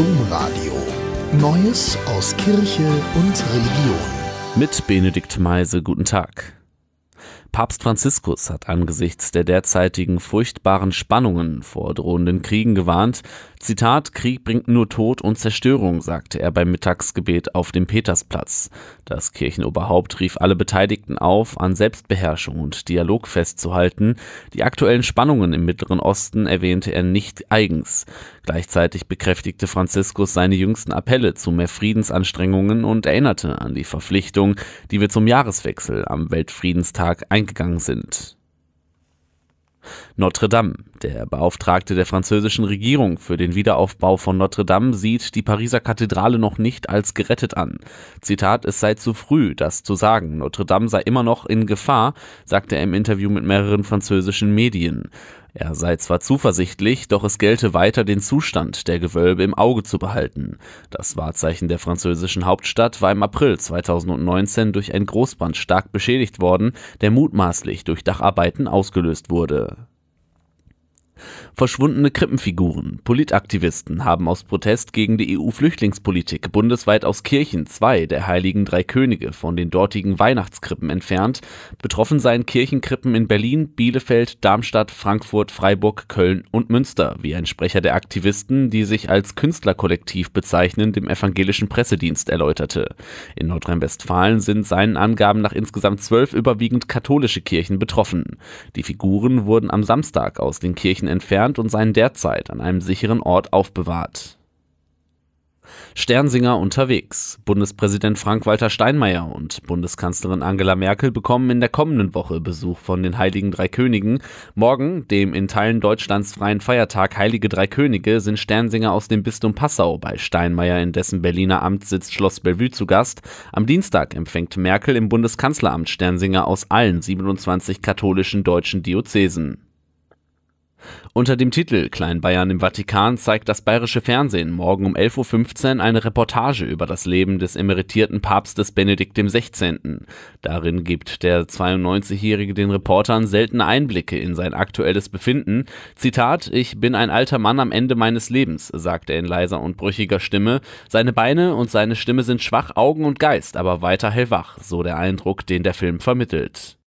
Domradio. Neues aus Kirche und Religion. Mit Benedikt Meise, guten Tag. Papst Franziskus hat angesichts der derzeitigen furchtbaren Spannungen vor drohenden Kriegen gewarnt. Zitat, Krieg bringt nur Tod und Zerstörung, sagte er beim Mittagsgebet auf dem Petersplatz. Das Kirchenoberhaupt rief alle Beteiligten auf, an Selbstbeherrschung und Dialog festzuhalten. Die aktuellen Spannungen im Mittleren Osten erwähnte er nicht eigens. Gleichzeitig bekräftigte Franziskus seine jüngsten Appelle zu mehr Friedensanstrengungen und erinnerte an die Verpflichtung, die wir zum Jahreswechsel am Weltfriedenstag eingegangen sind. Notre Dame. Der Beauftragte der französischen Regierung für den Wiederaufbau von Notre Dame sieht die Pariser Kathedrale noch nicht als gerettet an. Zitat, es sei zu früh, das zu sagen. Notre Dame sei immer noch in Gefahr, sagte er im Interview mit mehreren französischen Medien. Er sei zwar zuversichtlich, doch es gelte weiter, den Zustand der Gewölbe im Auge zu behalten. Das Wahrzeichen der französischen Hauptstadt war im April 2019 durch ein Großbrand stark beschädigt worden, der mutmaßlich durch Dacharbeiten ausgelöst wurde. Verschwundene Krippenfiguren. Politaktivisten haben aus Protest gegen die EU-Flüchtlingspolitik bundesweit aus Kirchen zwei der heiligen drei Könige von den dortigen Weihnachtskrippen entfernt. Betroffen seien Kirchenkrippen in Berlin, Bielefeld, Darmstadt, Frankfurt, Freiburg, Köln und Münster, wie ein Sprecher der Aktivisten, die sich als Künstlerkollektiv bezeichnen, dem evangelischen Pressedienst erläuterte. In Nordrhein-Westfalen sind seinen Angaben nach insgesamt zwölf überwiegend katholische Kirchen betroffen. Die Figuren wurden am Samstag aus den Kirchen entfernt und seien derzeit an einem sicheren Ort aufbewahrt. Sternsinger unterwegs. Bundespräsident Frank-Walter Steinmeier und Bundeskanzlerin Angela Merkel bekommen in der kommenden Woche Besuch von den Heiligen Drei Königen. Morgen, dem in Teilen Deutschlands freien Feiertag Heilige Drei Könige, sind Sternsinger aus dem Bistum Passau bei Steinmeier in dessen Berliner Amtssitz Schloss Bellevue zu Gast. Am Dienstag empfängt Merkel im Bundeskanzleramt Sternsinger aus allen 27 katholischen deutschen Diözesen. Unter dem Titel Kleinbayern im Vatikan zeigt das bayerische Fernsehen morgen um 11.15 Uhr eine Reportage über das Leben des emeritierten Papstes Benedikt XVI. Darin gibt der 92-Jährige den Reportern seltene Einblicke in sein aktuelles Befinden. Zitat, ich bin ein alter Mann am Ende meines Lebens, sagt er in leiser und brüchiger Stimme. Seine Beine und seine Stimme sind schwach, Augen und Geist, aber weiter hellwach, so der Eindruck, den der Film vermittelt.